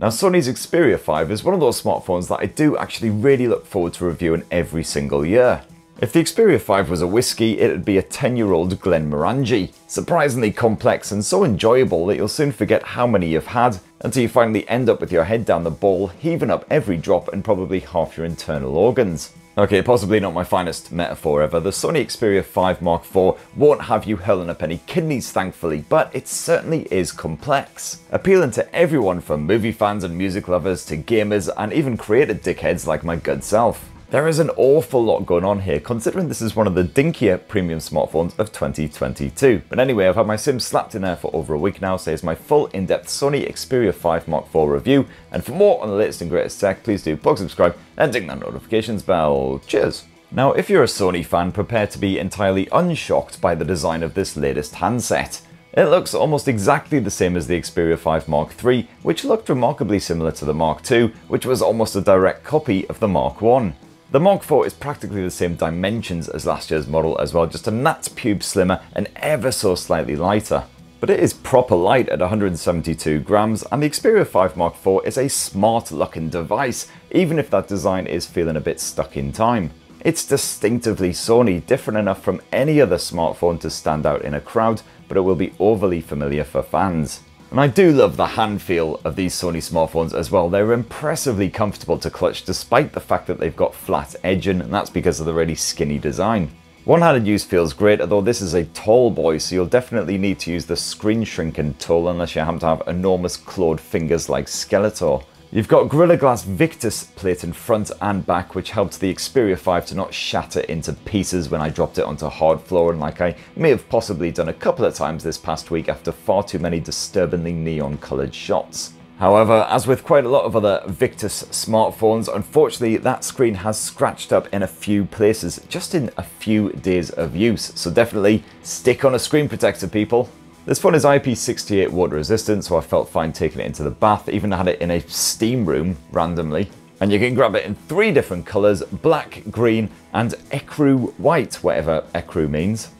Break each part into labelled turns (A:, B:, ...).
A: Now Sony's Xperia 5 is one of those smartphones that I do actually really look forward to reviewing every single year. If the Xperia 5 was a whiskey, it'd be a 10 year old Glenmorangie. Surprisingly complex and so enjoyable that you'll soon forget how many you've had until you finally end up with your head down the bowl, heaving up every drop and probably half your internal organs. Okay, possibly not my finest metaphor ever. The Sony Xperia 5 Mark IV won't have you hurling up any kidneys, thankfully, but it certainly is complex. Appealing to everyone from movie fans and music lovers to gamers and even creative dickheads like my good self. There is an awful lot going on here, considering this is one of the dinkier premium smartphones of 2022. But anyway, I've had my sim slapped in there for over a week now, so here's my full in-depth Sony Xperia 5 Mark IV review. And for more on the latest and greatest tech, please do plug subscribe and ding that notifications bell. Cheers! Now, if you're a Sony fan, prepare to be entirely unshocked by the design of this latest handset. It looks almost exactly the same as the Xperia 5 Mark III, which looked remarkably similar to the Mark II, which was almost a direct copy of the Mark I. The Mark IV is practically the same dimensions as last year's model as well, just a gnat's pube slimmer and ever so slightly lighter. But it is proper light at 172 grams, and the Xperia 5 Mark IV is a smart looking device, even if that design is feeling a bit stuck in time. It's distinctively Sony, different enough from any other smartphone to stand out in a crowd, but it will be overly familiar for fans. And I do love the hand feel of these Sony smartphones as well. They're impressively comfortable to clutch despite the fact that they've got flat edging and that's because of the really skinny design. One-handed use feels great, although this is a tall boy, so you'll definitely need to use the screen shrinking tool unless you happen to have enormous clawed fingers like Skeletor. You've got Gorilla Glass Victus plate in front and back, which helped the Xperia 5 to not shatter into pieces when I dropped it onto hard floor, and like I may have possibly done a couple of times this past week after far too many disturbingly neon coloured shots. However, as with quite a lot of other Victus smartphones, unfortunately that screen has scratched up in a few places just in a few days of use, so definitely stick on a screen protector people. This phone is IP68 water resistant, so I felt fine taking it into the bath, even had it in a steam room randomly. And you can grab it in three different colours, black, green, and ecru white, whatever ecru means.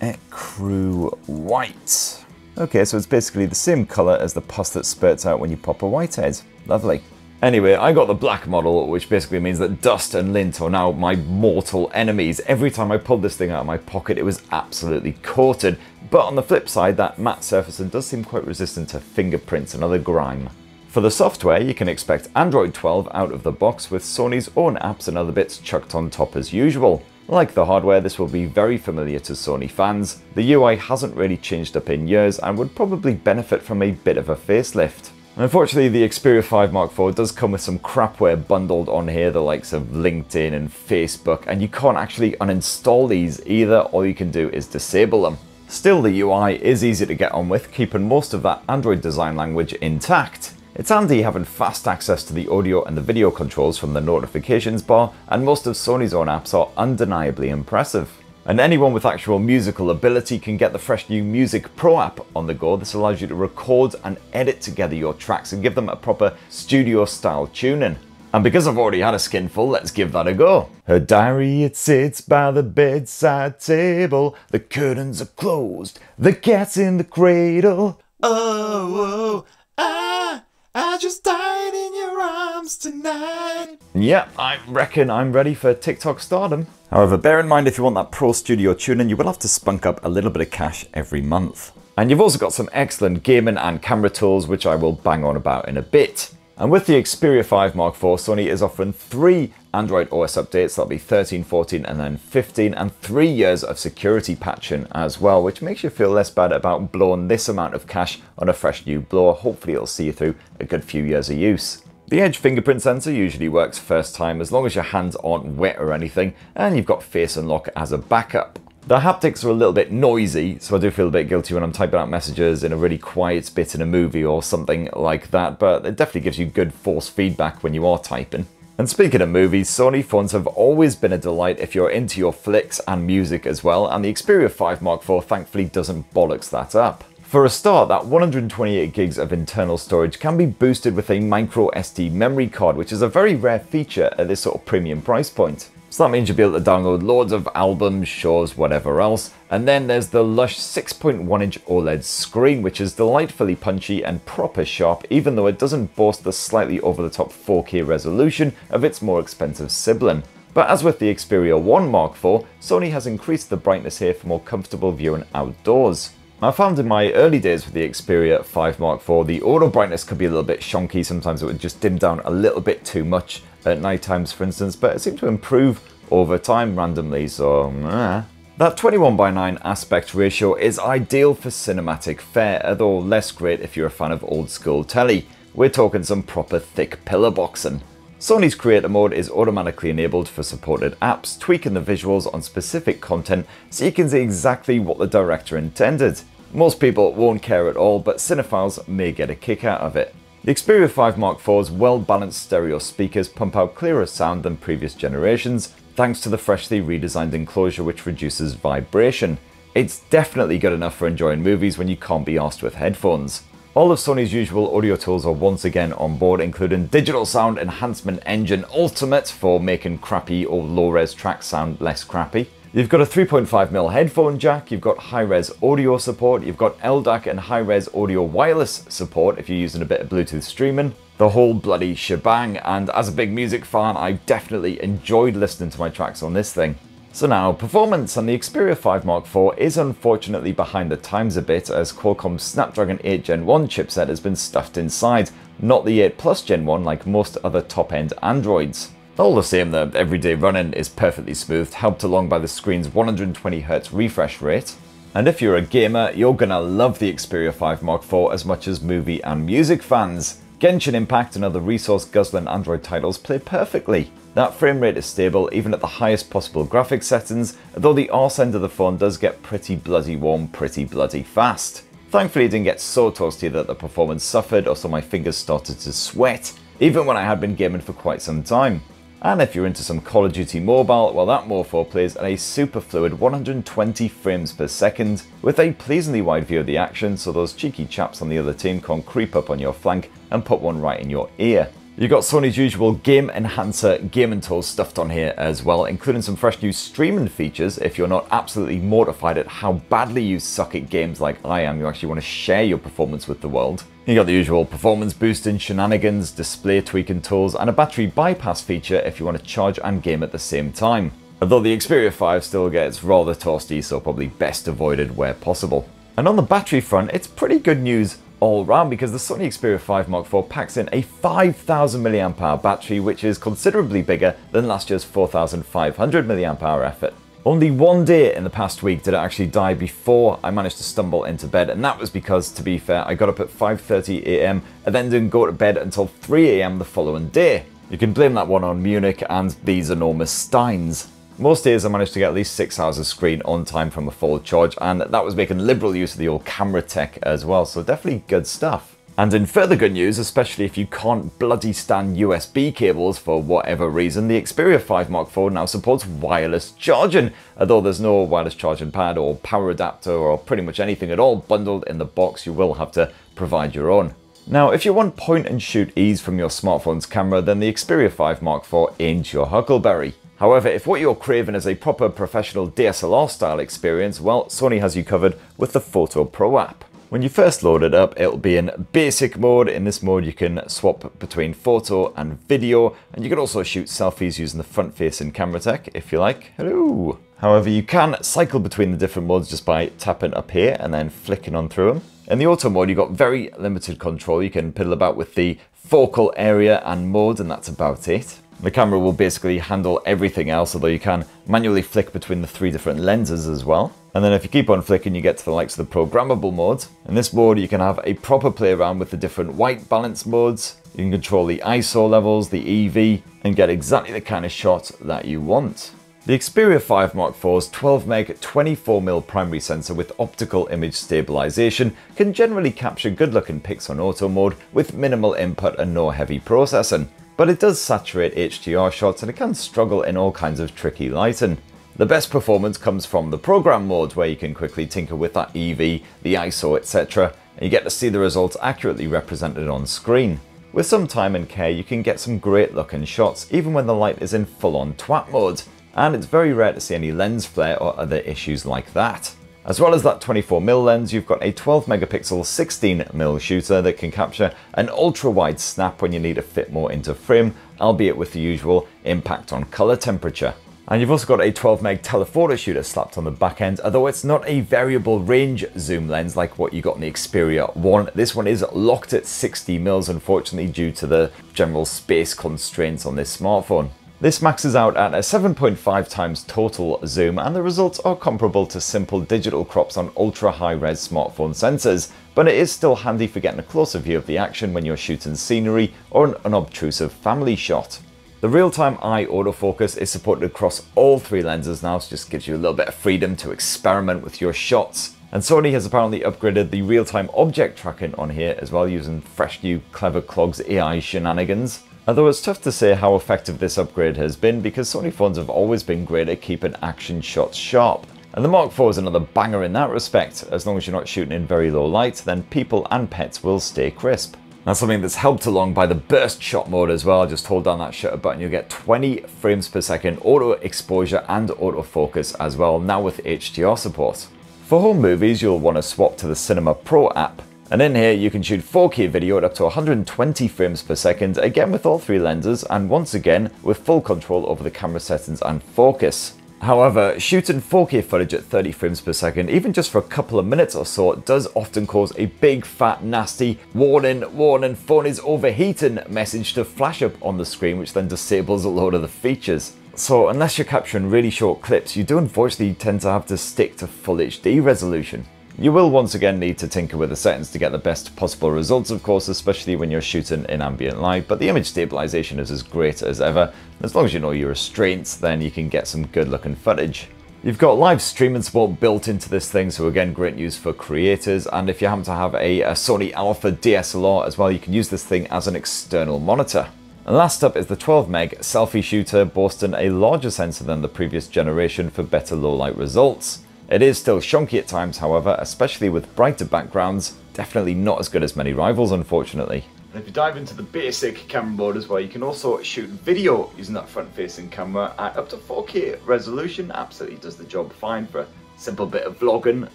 A: Ecru white. Okay, so it's basically the same colour as the pus that spurts out when you pop a whitehead. Lovely. Anyway, I got the black model, which basically means that dust and lint are now my mortal enemies. Every time I pulled this thing out of my pocket, it was absolutely coated. But on the flip side, that matte surface does seem quite resistant to fingerprints and other grime. For the software, you can expect Android 12 out of the box with Sony's own apps and other bits chucked on top as usual. Like the hardware, this will be very familiar to Sony fans. The UI hasn't really changed up in years and would probably benefit from a bit of a facelift. Unfortunately, the Xperia 5 Mark IV does come with some crapware bundled on here, the likes of LinkedIn and Facebook, and you can't actually uninstall these either, all you can do is disable them. Still, the UI is easy to get on with, keeping most of that Android design language intact. It's handy having fast access to the audio and the video controls from the notifications bar, and most of Sony's own apps are undeniably impressive. And anyone with actual musical ability can get the fresh new Music Pro app on the go. This allows you to record and edit together your tracks and give them a proper studio style tuning. And because I've already had a skinful, let's give that a go. Her diary, it sits by the bedside table. The curtains are closed. The cat's in the cradle. Oh, oh, ah, I just died in your arms tonight. Yeah, I reckon I'm ready for TikTok stardom. However, bear in mind if you want that Pro Studio tuning, you will have to spunk up a little bit of cash every month. And you've also got some excellent gaming and camera tools, which I will bang on about in a bit. And with the Xperia 5 Mark IV, Sony is offering three Android OS updates, that'll be 13, 14, and then 15, and three years of security patching as well, which makes you feel less bad about blowing this amount of cash on a fresh new blower. Hopefully it'll see you through a good few years of use. The Edge fingerprint sensor usually works first time as long as your hands aren't wet or anything, and you've got Face Unlock as a backup. The haptics are a little bit noisy, so I do feel a bit guilty when I'm typing out messages in a really quiet bit in a movie or something like that, but it definitely gives you good force feedback when you are typing. And speaking of movies, Sony phones have always been a delight if you're into your flicks and music as well, and the Xperia 5 Mark IV thankfully doesn't bollocks that up. For a start, that 128 gigs of internal storage can be boosted with a micro SD memory card, which is a very rare feature at this sort of premium price point. So that means you'll be able to download loads of albums, shows, whatever else. And then there's the lush 6.1 inch OLED screen, which is delightfully punchy and proper sharp, even though it doesn't boast the slightly over the top 4K resolution of its more expensive sibling. But as with the Xperia 1 Mark IV, Sony has increased the brightness here for more comfortable viewing outdoors. I found in my early days with the Xperia 5 Mark IV, the auto brightness could be a little bit shonky, sometimes it would just dim down a little bit too much at night times for instance, but it seemed to improve over time randomly, so eh. That 21 by 9 aspect ratio is ideal for cinematic fare, although less great if you're a fan of old school telly. We're talking some proper thick pillar boxing. Sony's creator mode is automatically enabled for supported apps, tweaking the visuals on specific content so you can see exactly what the director intended. Most people won't care at all, but cinephiles may get a kick out of it. The Xperia 5 Mark IV's well-balanced stereo speakers pump out clearer sound than previous generations, thanks to the freshly redesigned enclosure which reduces vibration. It's definitely good enough for enjoying movies when you can't be arsed with headphones. All of Sony's usual audio tools are once again on board, including Digital Sound Enhancement Engine Ultimate for making crappy or low-res tracks sound less crappy. You've got a 3.5mm headphone jack, you've got high-res audio support, you've got LDAC and high-res audio wireless support if you're using a bit of Bluetooth streaming, the whole bloody shebang, and as a big music fan, I definitely enjoyed listening to my tracks on this thing. So now, performance on the Xperia 5 Mark IV is unfortunately behind the times a bit as Qualcomm's Snapdragon 8 Gen 1 chipset has been stuffed inside, not the 8 Plus Gen 1 like most other top-end Androids. All the same, the everyday running is perfectly smooth, helped along by the screen's 120Hz refresh rate. And if you're a gamer, you're gonna love the Xperia 5 Mark IV as much as movie and music fans. Genshin Impact and other resource guzzling Android titles play perfectly. That frame rate is stable even at the highest possible graphics settings, though the arse end of the phone does get pretty bloody warm pretty bloody fast. Thankfully it didn't get so toasty that the performance suffered or so my fingers started to sweat, even when I had been gaming for quite some time. And if you're into some Call of Duty Mobile, well that Morpho plays at a super fluid 120 frames per second, with a pleasingly wide view of the action so those cheeky chaps on the other team can't creep up on your flank and put one right in your ear. You've got Sony's usual Game Enhancer gaming tools stuffed on here as well, including some fresh new streaming features if you're not absolutely mortified at how badly you suck at games like I am, you actually want to share your performance with the world. You got the usual performance boosting shenanigans, display tweaking tools, and a battery bypass feature if you want to charge and game at the same time. Although the Xperia 5 still gets rather toasty, so probably best avoided where possible. And on the battery front, it's pretty good news all round because the Sony Xperia 5 Mark IV packs in a 5000 mAh battery which is considerably bigger than last year's 4500 mAh effort. Only one day in the past week did it actually die before I managed to stumble into bed and that was because, to be fair, I got up at 5.30am and then didn't go to bed until 3am the following day. You can blame that one on Munich and these enormous steins. Most days I managed to get at least 6 hours of screen on time from a full charge and that was making liberal use of the old camera tech as well, so definitely good stuff. And in further good news, especially if you can't bloody stand USB cables for whatever reason, the Xperia 5 Mark IV now supports wireless charging, although there's no wireless charging pad or power adapter or pretty much anything at all bundled in the box, you will have to provide your own. Now, if you want point and shoot ease from your smartphone's camera, then the Xperia 5 Mark IV ain't your huckleberry. However, if what you're craving is a proper professional DSLR style experience, well, Sony has you covered with the Photo Pro app. When you first load it up, it'll be in basic mode. In this mode, you can swap between photo and video, and you can also shoot selfies using the front-facing camera tech, if you like. Hello! However, you can cycle between the different modes just by tapping up here and then flicking on through them. In the auto mode, you've got very limited control. You can piddle about with the focal area and mode, and that's about it. The camera will basically handle everything else, although you can manually flick between the three different lenses as well. And then if you keep on flicking, you get to the likes of the programmable modes. In this mode, you can have a proper play around with the different white balance modes. You can control the ISO levels, the EV, and get exactly the kind of shot that you want. The Xperia 5 Mark IV's 12meg 24mm primary sensor with optical image stabilization can generally capture good looking pics on auto mode with minimal input and no heavy processing but it does saturate HDR shots and it can struggle in all kinds of tricky lighting. The best performance comes from the program mode where you can quickly tinker with that EV, the ISO, etc. and you get to see the results accurately represented on screen. With some time and care you can get some great looking shots even when the light is in full on twat mode. and it's very rare to see any lens flare or other issues like that. As well as that 24mm lens, you've got a 12 megapixel 16mm shooter that can capture an ultra wide snap when you need to fit more into frame, albeit with the usual impact on color temperature. And you've also got a 12 meg telephoto shooter slapped on the back end, although it's not a variable range zoom lens like what you got in the Xperia 1. This one is locked at 60 mils, unfortunately, due to the general space constraints on this smartphone. This maxes out at a 7.5 times total zoom and the results are comparable to simple digital crops on ultra high res smartphone sensors, but it is still handy for getting a closer view of the action when you're shooting scenery or an unobtrusive family shot. The real-time eye autofocus is supported across all three lenses now, so just gives you a little bit of freedom to experiment with your shots. And Sony has apparently upgraded the real-time object tracking on here as well using fresh new Clever Clogs AI shenanigans. Although it's tough to say how effective this upgrade has been because Sony phones have always been great at keeping action shots sharp. And the Mark IV is another banger in that respect. As long as you're not shooting in very low light, then people and pets will stay crisp. That's something that's helped along by the burst shot mode as well. Just hold down that shutter button, you'll get 20 frames per second auto exposure and autofocus as well, now with HDR support. For home movies, you'll want to swap to the Cinema Pro app. And in here you can shoot 4K video at up to 120 frames per second, again with all three lenses, and once again with full control over the camera settings and focus. However, shooting 4K footage at 30 frames per second, even just for a couple of minutes or so, does often cause a big fat nasty warning, warning, phone is overheating message to flash up on the screen, which then disables a load of the features. So unless you're capturing really short clips, you do unfortunately tend to have to stick to full HD resolution. You will once again need to tinker with the settings to get the best possible results of course, especially when you're shooting in ambient light, but the image stabilization is as great as ever. As long as you know your restraints, then you can get some good looking footage. You've got live streaming support built into this thing, so again, great news for creators. And if you happen to have a, a, Sony Alpha DSLR as well, you can use this thing as an external monitor. And last up is the 12 meg selfie shooter, boasting a larger sensor than the previous generation for better low light results. It is still shonky at times, however, especially with brighter backgrounds. Definitely not as good as many rivals, unfortunately. And if you dive into the basic camera mode as well, you can also shoot video using that front-facing camera at up to 4K resolution. Absolutely does the job fine for a simple bit of vlogging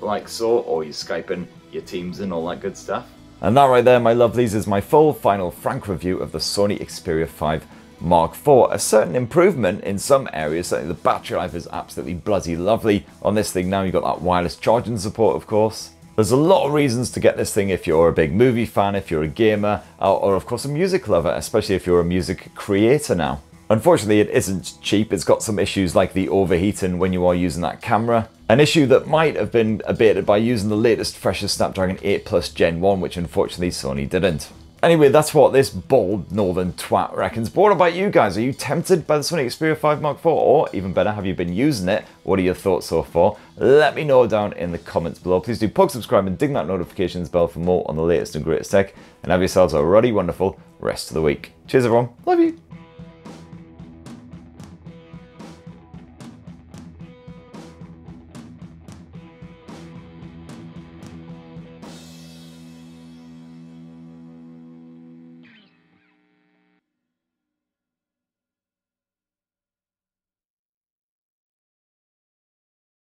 A: like so, or you're Skyping your teams and all that good stuff. And that right there, my lovelies, is my full final frank review of the Sony Xperia 5 Mark IV. A certain improvement in some areas, certainly the battery life is absolutely bloody lovely. On this thing now you've got that wireless charging support of course. There's a lot of reasons to get this thing if you're a big movie fan, if you're a gamer, or, of course a music lover, especially if you're a music creator now. Unfortunately, it isn't cheap. It's got some issues like the overheating when you are using that camera. An issue that might have been abated by using the latest, freshest Snapdragon 8 Plus Gen 1, which unfortunately Sony didn't. Anyway, that's what this bold northern twat reckons. But what about you guys? Are you tempted by the Sony Xperia 5 Mark IV? Or even better, have you been using it? What are your thoughts so far? Let me know down in the comments below. Please do plug, subscribe, and ding that notifications bell for more on the latest and greatest tech. And have yourselves a ruddy, wonderful rest of the week. Cheers, everyone. Love you.